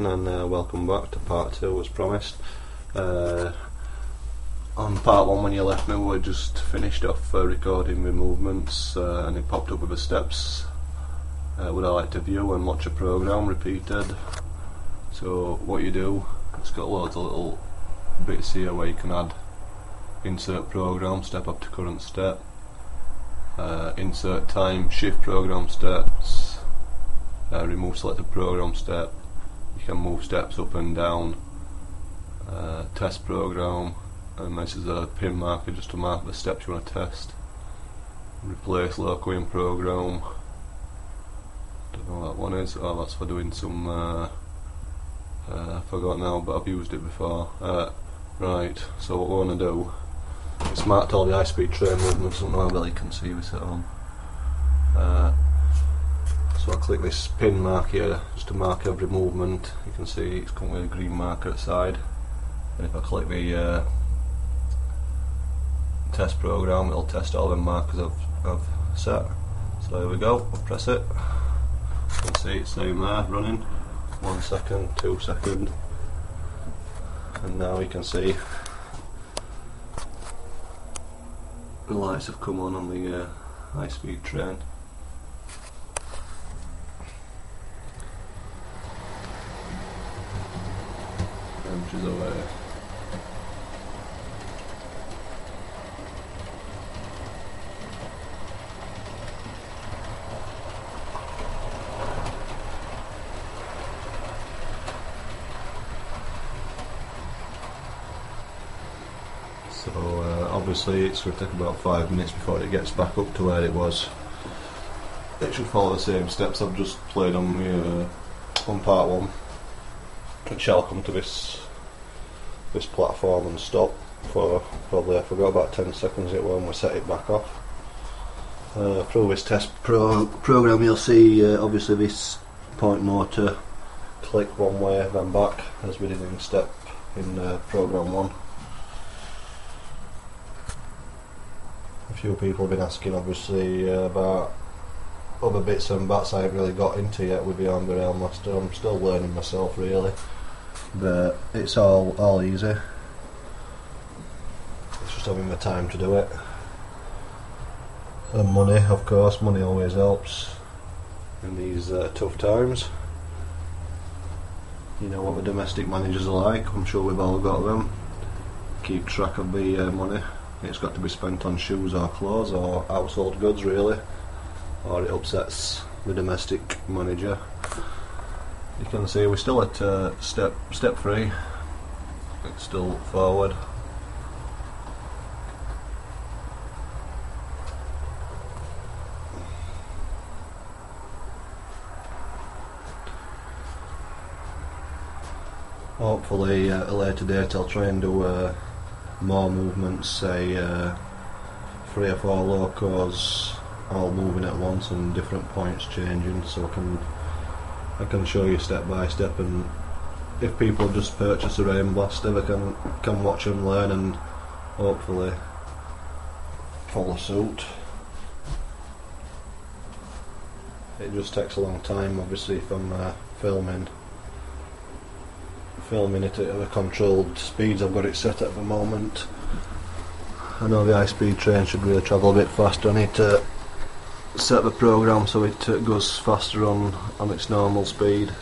again, and uh, welcome back to part two as promised. Uh, on part one, when you left me, we just finished off uh, recording my movements, uh, and it popped up with the steps. Uh, would I like to view and watch a program repeated? So, what you do, it's got loads of little bits here where you can add insert program, step up to current step, uh, insert time, shift program steps uh, remove selected program step you can move steps up and down uh, test program and this is a pin marker just to mark the steps you want to test. Replace local in program. Don't know what that one is. Oh that's for doing some uh, uh, I forgot now but I've used it before. Uh, right so what we want to do is mark all the high speed train movements know how you can see this at home uh, so I click this pin mark here just to mark every movement. You can see it's come with a green marker at the side. And if I click the uh, test program it'll test all the markers I've, I've set. So there we go, I'll press it. You can see it's saying there running. One second, two second. And now you can see the lights have come on on the uh, high speed train So uh, obviously it's going to take about five minutes before it gets back up to where it was. It should follow the same steps I've just played on uh, on part one. It shall come to this this platform and stop for probably I forgot about 10 seconds it when we set it back off. Uh, through this test pro program you'll see uh, obviously this point motor click one way then back as we did in step in uh, program 1. A few people have been asking obviously uh, about other bits and bats I haven't really got into yet with the Rail Master. I'm still learning myself really but it's all all easy. It's just having the time to do it. And money, of course, money always helps in these uh, tough times. You know what the domestic managers are like, I'm sure we've all got them. Keep track of the uh, money. It's got to be spent on shoes or clothes or household goods, really, or it upsets the domestic manager you can see we're still at uh, step step three. It's still forward. Hopefully uh, a later date I'll try and do uh, more movements say uh, three or four locos all moving at once and different points changing so I can I can show you step by step and if people just purchase a Rail Master they can can watch and learn and hopefully follow suit. It just takes a long time obviously if I'm uh, filming filming it at the controlled speeds I've got it set at the moment. I know the high speed train should really travel a bit faster. I need to set the program so it uh, goes faster on on its normal speed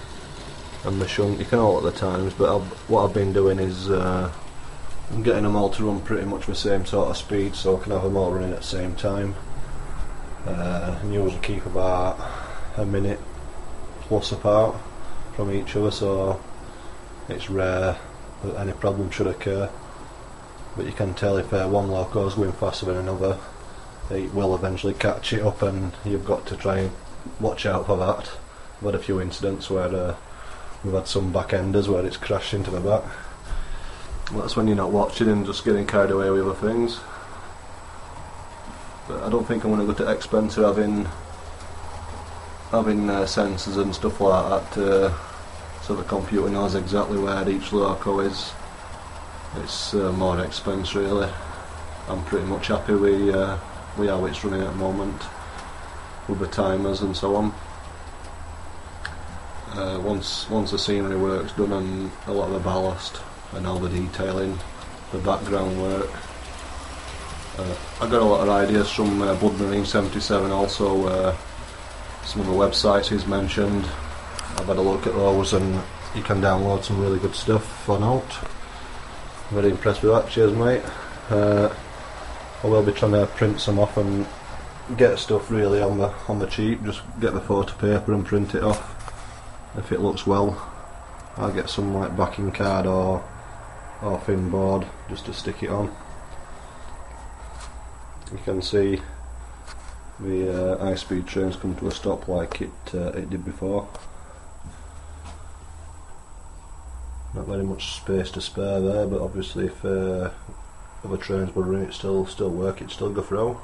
and the shunt. You can alter the times but I've, what I've been doing is uh, I'm getting them all to run pretty much the same sort of speed so I can have them all running at the same time. Uh, and usually keep about a minute plus apart from each other so it's rare that any problem should occur. But you can tell if uh, one loco is going faster than another it will eventually catch it up and you've got to try and watch out for that. We've had a few incidents where uh, we've had some back enders where it's crashed into the back. That's when you're not watching and just getting carried away with other things. But I don't think I'm going to go to expense of having having uh, sensors and stuff like that uh, so the computer knows exactly where each loco is. It's uh, more expense really. I'm pretty much happy with uh, how it's running at the moment with the timers and so on Uh, once once the scenery work's done and a lot of the ballast and all the detailing, the background work. Uh, I got a lot of ideas from uh, Blood Marine 77 also, uh, some of the websites he's mentioned. I've had a look at those and you can download some really good stuff for out. Very impressed with that, cheers mate. I will be trying to print some off and get stuff really on the on the cheap, just get the photo paper and print it off. If it looks well, I'll get some like backing card or or thin board just to stick it on. You can see the uh, high speed trains come to a stop like it uh, it did before. Not very much space to spare there, but obviously if uh, other trains were running, it still still work, it still go through.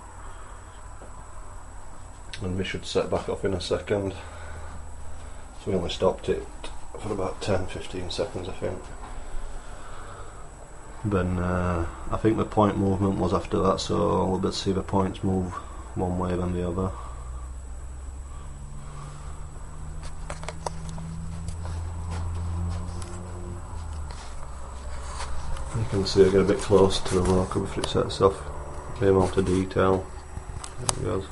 And we should set back off in a second. So we only stopped it for about 10-15 seconds, I think. Then uh, I think the point movement was after that, so we'll to see the points move one way than the other. You can see I get a bit close to the locker before it sets off. The amount of detail. There it goes.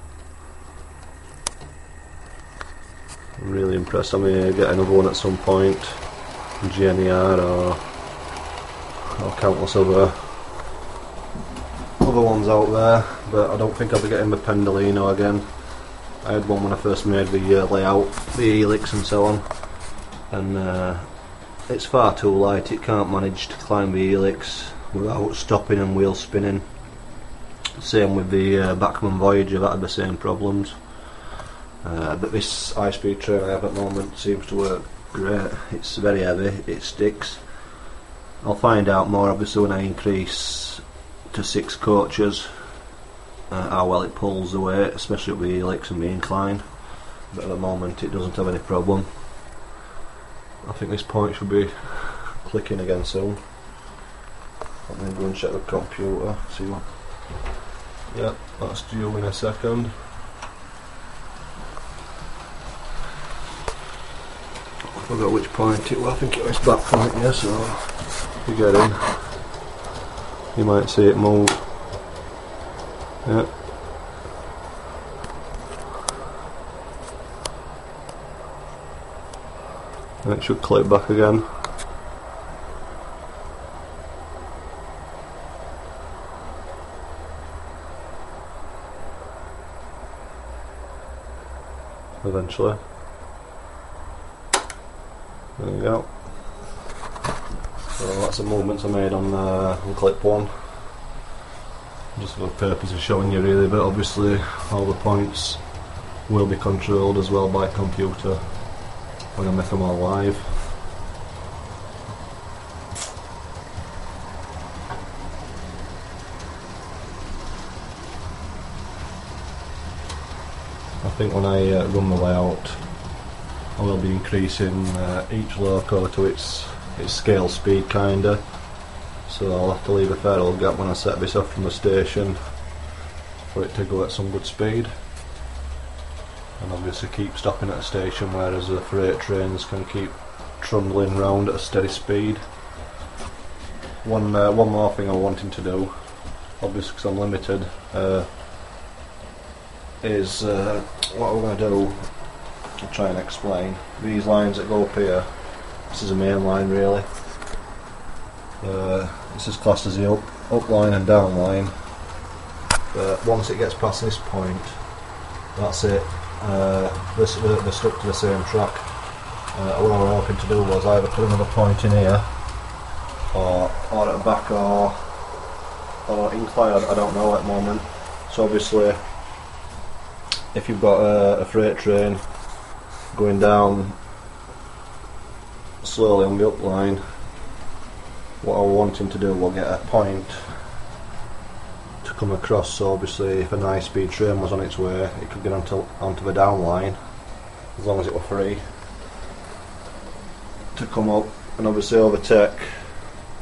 I'm really impressed. I may get another one at some point. GNER or or countless other other ones out there, but I don't think I'll be getting the Pendolino again. I had one when I first made the uh, layout, the helix and so on, and uh, it's far too light. It can't manage to climb the helix without stopping and wheel spinning. Same with the uh, Bachmann Voyager, that had the same problems. Uh, but this high speed train I have at the moment seems to work great. It's very heavy, it sticks. I'll find out more obviously when I increase to six coaches uh, how well it pulls the weight, especially with the helix and the incline. But at the moment it doesn't have any problem. I think this point should be clicking again soon. Let me go and check the computer, see what. Yeah, that's due in a second. I forgot which point it was, I think it was that point, yeah, so you get in, you might see it move. Yeah. And it should clip back again. Eventually. There you go. So that's the movements I made on, uh, on clip one. Just for the purpose of showing you really, but obviously all the points will be controlled as well by computer when I make them all live. I think when I uh, run the layout I will be increasing uh, each loco to its its scale speed kinda so I'll have to leave a fair old gap when I set this off from the station for it to go at some good speed obviously keep stopping at a station whereas the freight trains can keep trundling round at a steady speed. One uh, one more thing I'm wanting to do, obviously because I'm limited, uh, is uh, what we're going to do. I'll try and explain. These lines that go up here, this is a main line really. Uh, this is classed as the up, up line and down line. But once it gets past this point, that's it uh, this, they're, they're stuck to the same track. Uh, what I was hoping to do was either put another point in here, or, or at the back, or, or incline, I don't know at the moment. So obviously, if you've got a, a freight train going down slowly on the up line, what I was wanting to do was get a point come across. So obviously, if a nice speed train was on its way, it could get onto onto the down line as long as it were free to come up and obviously overtake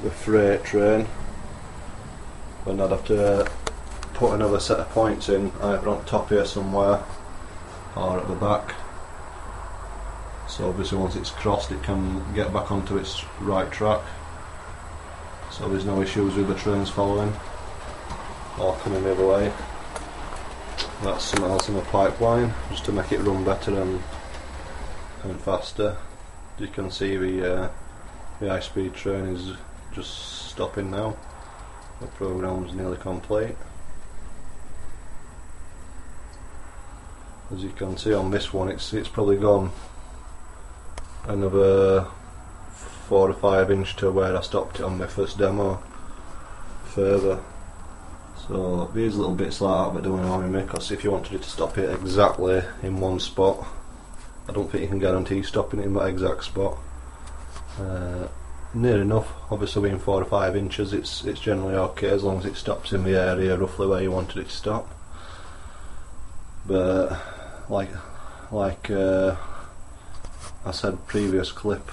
the freight train. Then I'd have to put another set of points in either on top here somewhere or at the back. So obviously once it's crossed it can get back onto its right track. So there's no issues with the trains following or coming the other way. That's something else in the pipeline just to make it run better and and faster. You can see the uh, the high speed train is just stopping now. The program's nearly complete. As you can see on this one, it's it's probably gone another four or five inch to where I stopped it on my first demo. Further, so these little bits like that, but doing harm me because if you wanted it to stop it exactly in one spot, I don't think you can guarantee stopping it in that exact spot. Uh, near enough. Obviously, being four or five inches, it's it's generally okay as long as it stops in the area roughly where you wanted it to stop. But like like uh, I said previous clip,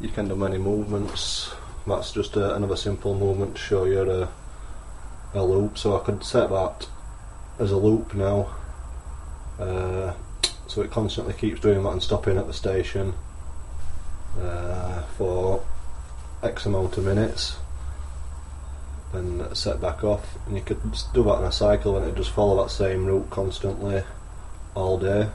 you can do many movements. That's just a, another simple movement to show you a, loop. So I could set that as a loop now. Uh, so it constantly keeps doing that and stopping at the station uh, for X amount of minutes then set back off and you could do that in a cycle and it just follow that same route constantly all day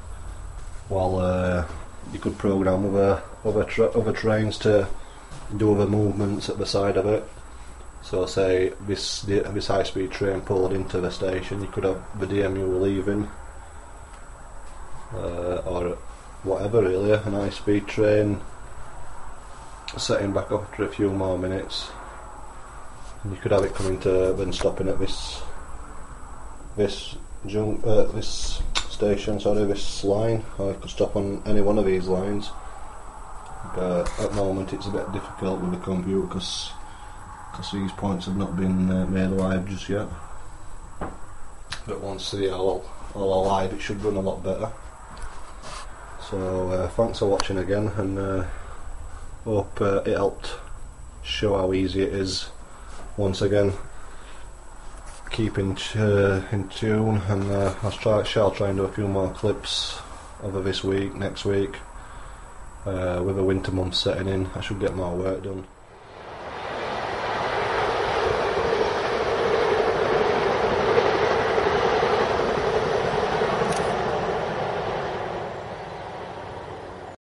while uh, you could program other other, tra- other trains to do other movements at the side of it so say this this high speed train pulled into the station you could have the DMU leaving uh, or whatever really an high speed train setting back up after a few more minutes. And you could have it coming to then stopping at this this junk uh, this station, sorry, this line, or it could stop on any one of these lines. But at the moment it's a bit difficult with the computer because these points have not been uh, made alive just yet. But once they are all, all alive, it should run a lot better. So uh, thanks for watching again, and. Uh, Hope uh, it helped show how easy it is. Once again, keep in, uh, in tune, and uh, I'll try, shall try and do a few more clips over this week, next week. With the winter months setting in, I should get more work done.